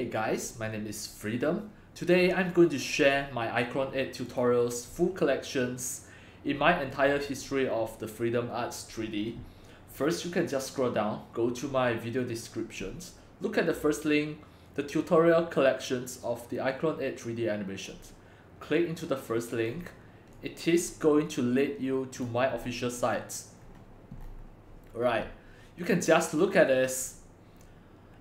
Hey guys, my name is Freedom. Today I'm going to share my iClone 8 tutorials full collections in my entire history of the Freedom Arts 3D. First, you can just scroll down, go to my video descriptions, look at the first link, the tutorial collections of the iClone 8 3D animations. Click into the first link. It is going to lead you to my official sites. Right, you can just look at this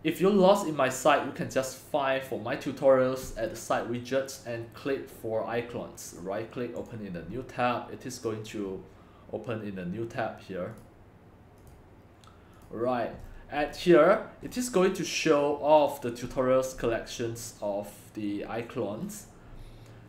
if you're lost in my site, you can just find for my tutorials at the site widgets and click for iClones. Right click, open in a new tab. It is going to open in a new tab here. Right, at here, it is going to show all of the tutorials collections of the iClones.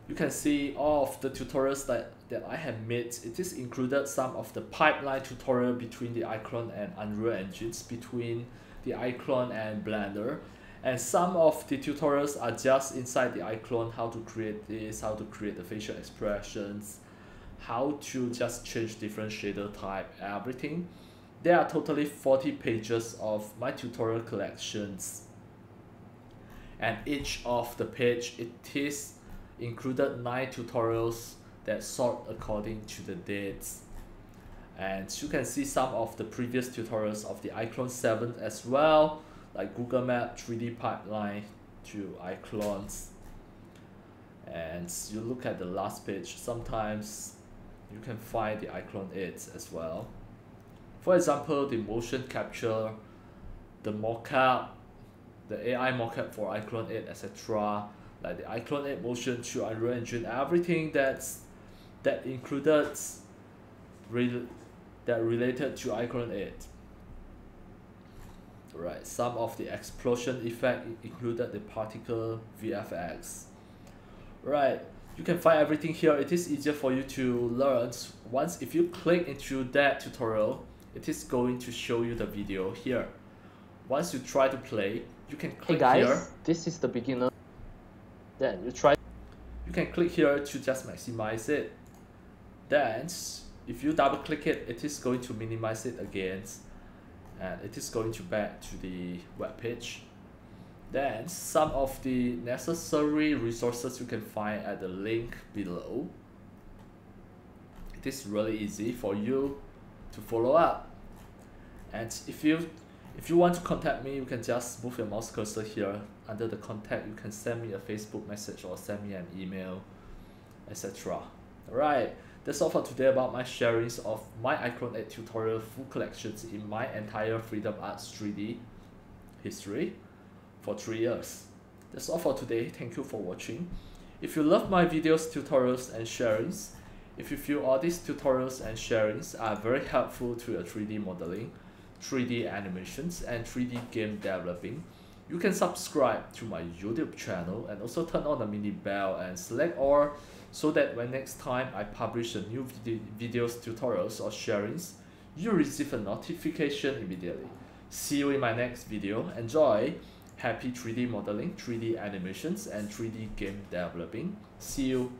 You can see all of the tutorials that, that I have made. It is included some of the pipeline tutorial between the iClone and Unreal Engines between the iClone and Blender. And some of the tutorials are just inside the iClone how to create this, how to create the facial expressions, how to just change different shader type, everything. There are totally 40 pages of my tutorial collections. And each of the page it is included 9 tutorials that sort according to the dates and you can see some of the previous tutorials of the iClone 7 as well like Google Map 3D pipeline to iClones. And you look at the last page sometimes you can find the iClone 8 as well. For example the motion capture the mocap the AI mocap for iClone 8 etc like the iClone 8 motion to Unreal Engine everything that's that included that related to iClone 8. Right, some of the explosion effect included the particle VFX. Right, you can find everything here. It is easier for you to learn. Once if you click into that tutorial, it is going to show you the video here. Once you try to play, you can click hey guys, here. this is the beginner. Then you try. You can click here to just maximize it. Then if you double click it it is going to minimize it again and it is going to back to the web page. Then some of the necessary resources you can find at the link below. It is really easy for you to follow up. And if you if you want to contact me you can just move your mouse cursor here. Under the contact you can send me a facebook message or send me an email etc alright that's all for today about my sharings of my iClone 8 tutorial full collections in my entire Freedom Arts 3D history for 3 years. That's all for today, thank you for watching. If you love my videos, tutorials and sharings, if you feel all these tutorials and sharings are very helpful to your 3D modeling, 3D animations and 3D game developing, you can subscribe to my YouTube channel and also turn on the mini bell and select all so that when next time I publish a new video videos, tutorials or sharings, you receive a notification immediately. See you in my next video. Enjoy! Happy 3D modeling, 3D animations and 3D game developing. See you